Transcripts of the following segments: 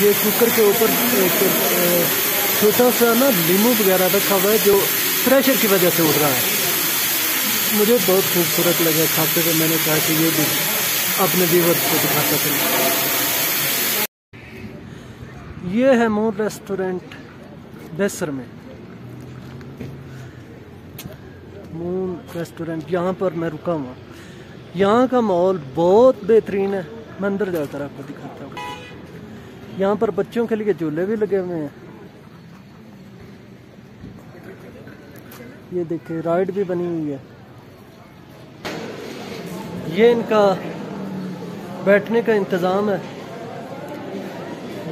ये कुकर के ऊपर एक छोटा सा ना नींबू वगैरह रखा हुआ है जो प्रेशर की वजह से उठ रहा है। मुझे बहुत खूबसूरत लगा खाते हुए, मैंने कहा कि ये भी अपने व्यूवर्स को दिखाता चल। ये है मोर रेस्टोरेंट बेसर में। मून रेस्टोरेंट, यहाँ पर मैं रुका हुआ। यहाँ का माहौल बहुत बेहतरीन है। मंदिर जाता जाकर आपको दिखाता हूँ। यहाँ पर बच्चों के लिए झूले भी लगे हुए हैं। ये देखे राइड भी बनी हुई है। ये इनका बैठने का इंतज़ाम है।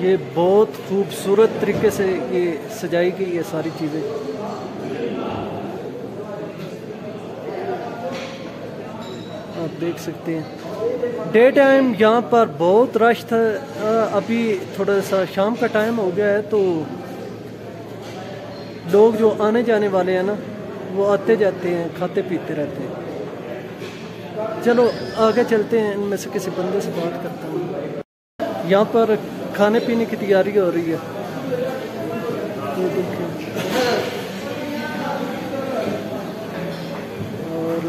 ये बहुत खूबसूरत तरीके से ये सजाई गई है सारी चीज़ें। आप देख सकते हैं। डे टाइम यहाँ पर बहुत रश था। अभी थोड़ा सा शाम का टाइम हो गया है तो लोग जो आने जाने वाले हैं ना, वो आते जाते हैं, खाते पीते रहते हैं। चलो, आगे चलते हैं, इनमें से किसी बंदे से बात करता हूँ। यहाँ पर खाने पीने की तैयारी हो रही है। तो और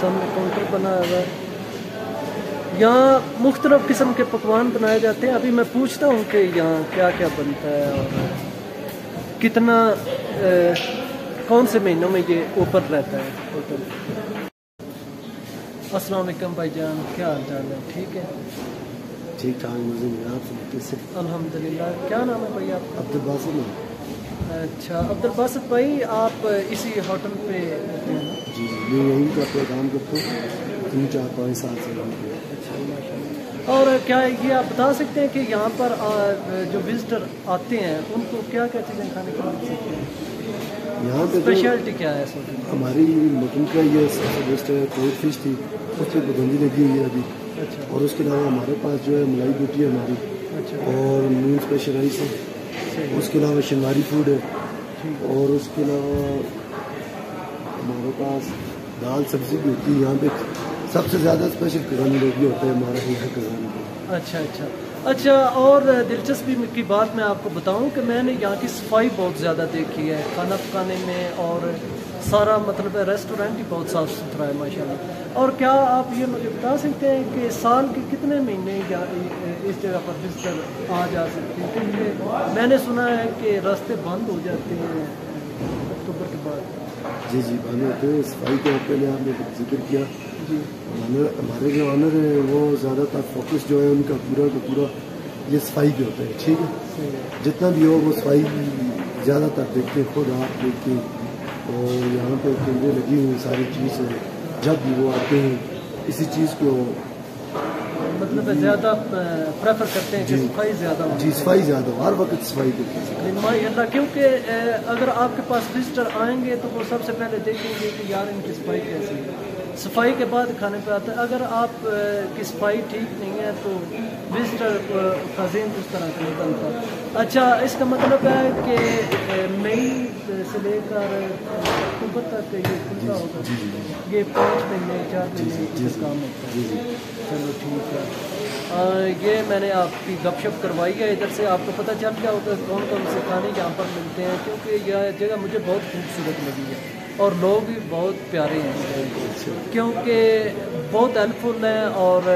ठीक ठाक मज़े में ये ऊपर रहता है होटल? आप कैसे अल्हम्दुलिल्लाह क्या हाल चाल है? ठीक है? ठीक ठाक से अलहदुल्ला क्या नाम है भाई आप अब्दुल बासित अच्छा अब्दुल बासित भाई आप इसी होटल पे रहते हैं जी यहीं पर अपना काम करते हूँ। तीन चार पाँच साल से काम पे। अच्छा और क्या ये आप बता सकते हैं कि यहाँ पर जो विजिटर आते हैं उनको क्या क्या चीज़ें खाने को मिल सकती हैं? यहाँ पे तो स्पेशलिटी क्या है हमारी मटन का ये सबसे बेस्ट है कोल्ड फ़िश थी उस पर पाबंदी लगी हुई है अभी। अच्छा। और उसके अलावा हमारे पास जो है मलाई बोटी है हमारी। अच्छा। और मून स्पेशल राइस है। उसके अलावा शनवारी फ़ूड है। और उसके अलावा हमारे पास दाल, सब्ज़ी भी होती है यहाँ पे सबसे ज़्यादा स्पेशल कगानी रोटी होता है हमारा यहाँ कगानी अच्छा अच्छा। अच्छा और दिलचस्पी की बात मैं आपको बताऊँ कि मैंने यहाँ की सफ़ाई बहुत ज़्यादा देखी है। खाना पकाने में और सारा मतलब रेस्टोरेंट ही बहुत साफ़ सुथरा है, माशाल्लाह। और क्या आप ये मुझे बता सकते हैं कि साल के कितने महीने इस जगह पर विजिटर आ जा सकते हैं? क्योंकि मैंने सुना है कि रास्ते बंद हो जाते हैं अक्टूबर के बाद। जी जी बने होते हैं सफ़ाई के पहले आपने ज़िक्र किया। हमारे जो ऑनर है वो ज़्यादातर फोकस जो है उनका पूरा का पूरा ये सफ़ाई पे होता है ठीक है? है। जितना भी हो वो सफ़ाई ज़्यादातर देखते हैं खुद आप देखते हैं। और यहाँ पे कैमरे लगी हुई सारी चीज़। है जब भी वो आते हैं इसी चीज़ को मतलब ज़्यादा प्रेफर करते हैं कि। सफ़ाई ज़्यादा हो। जी सफ़ाई ज़्यादा हो हर वक्त सफ़ाई क्योंकि अगर आपके पास विजिटर आएँगे तो वो सबसे पहले देखेंगे कि यार इनकी सफ़ाई कैसी है। सफ़ाई के बाद खाने पे आता है। अगर आप की सफ़ाई ठीक नहीं है तो विजिटर का जेन उस तरह का नहीं बनता अच्छा इसका मतलब है कि मई से लेकर अक्टूबर तक ये खुलता होगा। ये पाँच महीने चार महीने काम होता है। चलो ठीक है। आ, ये मैंने आपकी गपशप करवाई है इधर से आपको पता चल गया होगा कौन कौन से खाने यहाँ पर मिलते हैं क्योंकि यह जगह मुझे बहुत खूबसूरत लगी है और लोग भी बहुत प्यारे हैं। क्योंकि बहुत हेल्पफुल हैं और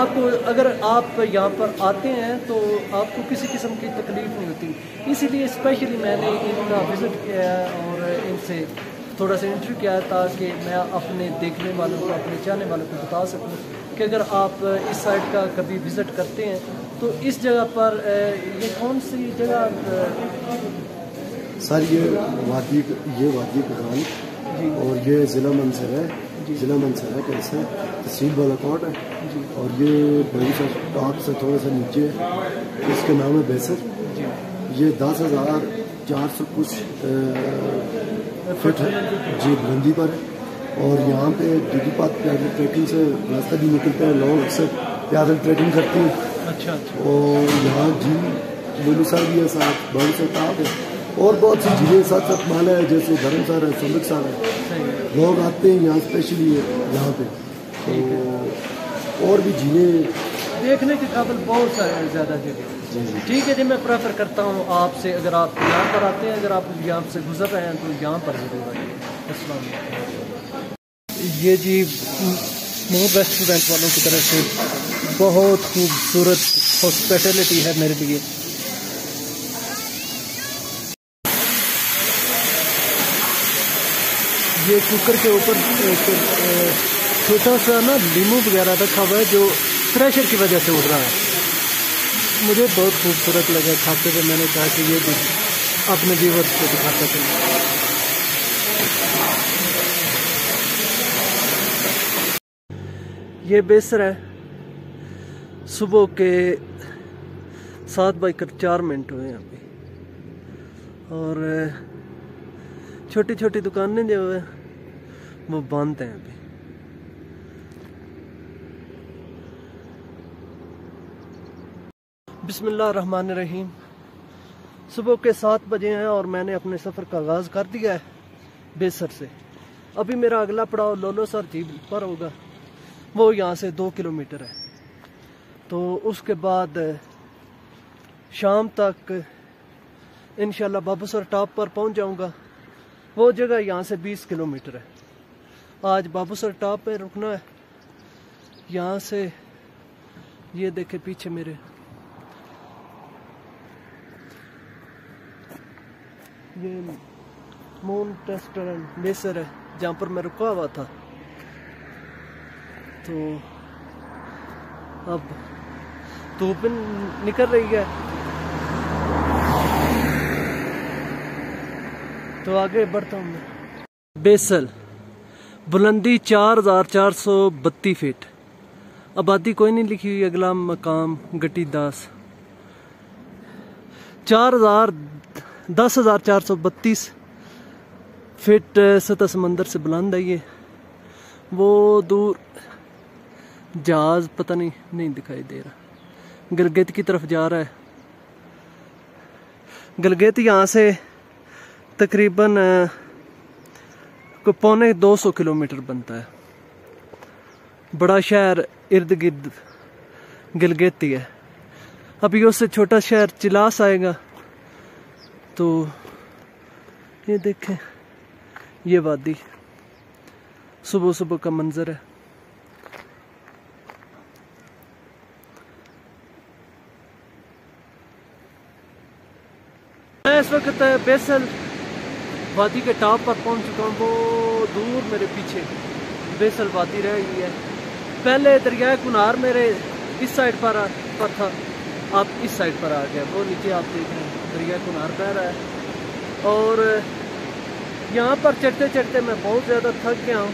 आपको अगर आप यहाँ पर आते हैं तो आपको किसी किस्म की तकलीफ़ नहीं होती। इसीलिए स्पेशली मैंने इनका विज़िट किया है और इनसे थोड़ा सा इंटरव्यू किया है ताकि मैं अपने देखने वालों को अपने चाहने वालों को बता सकूँ। कि अगर आप इस साइड का कभी विज़िट करते हैं तो इस जगह पर ये कौन सी जगह सर ये वादी ये वादी कगान और ये ज़िला मंसर है। ज़िला मंसर है कैसे? तहसील बालाकोट है। और ये बड़ी सा टॉप से थोड़ा सा नीचे इसका नाम है बेसर। ये दस हज़ार चार सौ कुछ फिट है। जी बुलंदी पर है। और यहाँ पे दीदीपात पैदल ट्रैकिंग से रास्ता भी निकलता है लोग अक्सर पैदल ट्रैकिंग करते हैं। अच्छा अच्छा। और यहाँ झील लुलूसर भी है साथ बड़ी से ताप है। और बहुत सी झीलें साथ साथ माला है जैसे धर्मसर है है। है। लोग आते हैं यहाँ स्पेशली यहाँ पे। तो और भी झीलें देखने के काबिल बहुत सारे ज़्यादा जगह। ठीक है जी मैं प्रेफर करता हूँ आपसे अगर आप यहाँ पर आते हैं अगर आप यहाँ से गुजर रहे हैं तो यहाँ पर ज़रूर आइए। ये जी मोर रेस्टोरेंट वालों की तरफ़ से बहुत खूबसूरत हॉस्पिटलिटी है मेरे लिए। ये कुकर के ऊपर एक छोटा सा ना लीमू वगैरह रखा हुआ है जो प्रेशर की वजह से उड़ रहा है। मुझे बहुत खूबसूरत लगा खाते हुए मैंने कहा कि ये भी अपने व्यूवर्स को दिखाता चलूँ। ये बेसर है। सुबह के सात बजकर चार मिनट हुए हैं अभी। और छोटी छोटी दुकानें जो है, वो बंद हैं अभी। बिस्मिल्लाह रहमान रहीम सुबह के सात बजे हैं और मैंने अपने सफ़र का आगाज़ कर दिया है बेसर से। अभी मेरा अगला पड़ाव लोलो सर झील पर होगा। वो यहाँ से दो किलोमीटर है। तो उसके बाद, शाम तक इनशाला बाबूसर टॉप पर पहुँच जाऊँगा। वो जगह यहाँ से 20 किलोमीटर है। आज बाबूसर टॉप पे रुकना है। यहाँ से, ये देखे पीछे मेरे। ये मून रेस्टोरेंट बेसर है, जहाँ पर मैं रुका हुआ था। तो अब धूप निकल रही है। तो आगे बढ़ता हूँ मैं। बेसल, बुलंदी चार हज़ार चार सौ बत्ती फीट। आबादी कोई नहीं लिखी हुई, अगला मकाम गटी दास। चार हज़ार दस हज़ार चार सौ बत्तीस फिट सतह समंदर से बुलंद है ये। वो दूर जहाज़ पता नहीं नहीं दिखाई दे रहा। गलगेत की तरफ़ जा रहा है। गलगेत यहाँ से तकरीबन को पौने 200 किलोमीटर बनता है। बड़ा शहर इर्द गिर्द गिलगेती है अभी उससे छोटा शहर चिलास आएगा तो ये देखें, ये वादी सुबह सुबह का मंजर है। इस वक्त बेसल वादी के टॉप पर पहुँच चुका हूँ, वो दूर मेरे पीछे बेसल वादी रह गई है। पहले दरिया कुनार मेरे इस साइड पर पर था, आप इस साइड पर आ गया वो नीचे आप देख रहे हैं दरिया कुनार बह रहा है। और यहाँ पर चढ़ते चढ़ते मैं बहुत ज़्यादा थक गया हूँ,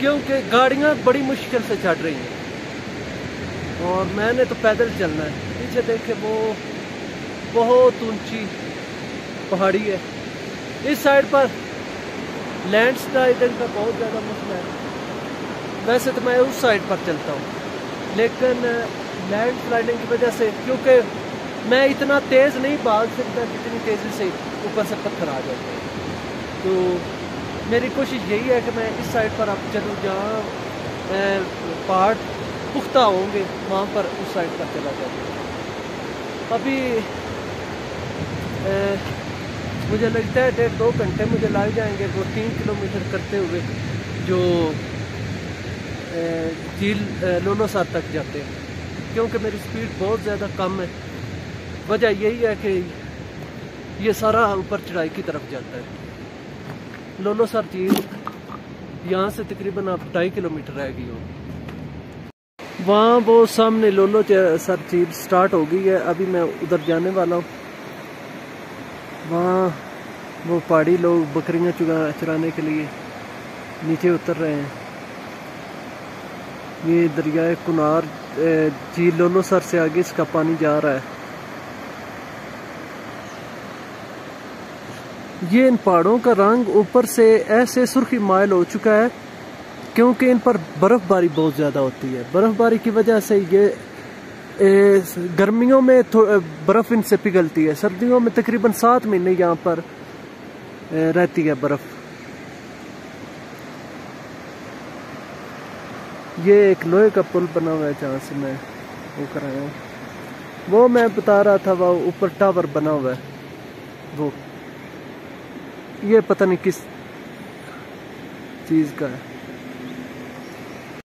क्योंकि गाड़ियाँ बड़ी मुश्किल से चढ़ रही हैं। और मैंने तो पैदल चलना है, पीछे देखे वो बहुत ऊँची पहाड़ी है। इस साइड पर लैंड स्लाइडिंग का बहुत ज़्यादा मसला है। वैसे तो मैं उस साइड पर चलता हूँ। लेकिन लैंड स्लाइडिंग की वजह से, क्योंकि मैं इतना तेज़ नहीं भाग सकता जितनी तेज़ी से ऊपर से पत्थर आ जाते हैं। तो मेरी कोशिश यही है कि मैं इस साइड पर आप चलूँ, जहाँ पहाड़ पुख्ता होंगे, वहाँ पर उस साइड पर चला जाऊँ। अभी मुझे लगता है डेढ़ दो घंटे मुझे लग जाएँगे वो तीन किलोमीटर करते हुए जो झील लोलोसार तक जाते हैं। क्योंकि मेरी स्पीड बहुत ज़्यादा कम है। वजह यही है कि ये सारा ऊपर चढ़ाई की तरफ़ जाता है। लोलोसार झील यहाँ से तकरीबन आप ढाई किलोमीटर रह गई होगी। वहाँ वो सामने लोलो सर झील स्टार्ट हो गई है। अभी मैं उधर जाने वाला हूँ। वहाँ वो पहाड़ी लोग बकरियाँ चुरा चराने के लिए नीचे उतर रहे हैं। ये दरियाए कुनार झील लोलो सर से आगे इसका पानी जा रहा है। ये इन पहाड़ों का रंग ऊपर से ऐसे सुर्खी मायल हो चुका है क्योंकि इन पर बर्फबारी बहुत ज़्यादा होती है। बर्फबारी की वजह से ये गर्मियों में बर्फ़ इनसे पिघलती है। सर्दियों में तकरीबन सात महीने यहाँ पर रहती है बर्फ़। ये एक लोहे का पुल बना हुआ है जहाँ से मैं वो कर रहे हैं। वो मैं बता रहा था वो ऊपर टावर बना हुआ है। वो। ये पता नहीं किस चीज़ का है।